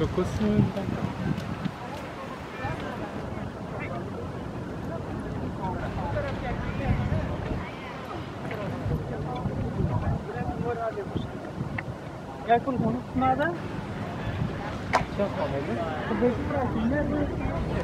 Çok olsun. Ya kung kung nada. Çok komedi. Kung nerede?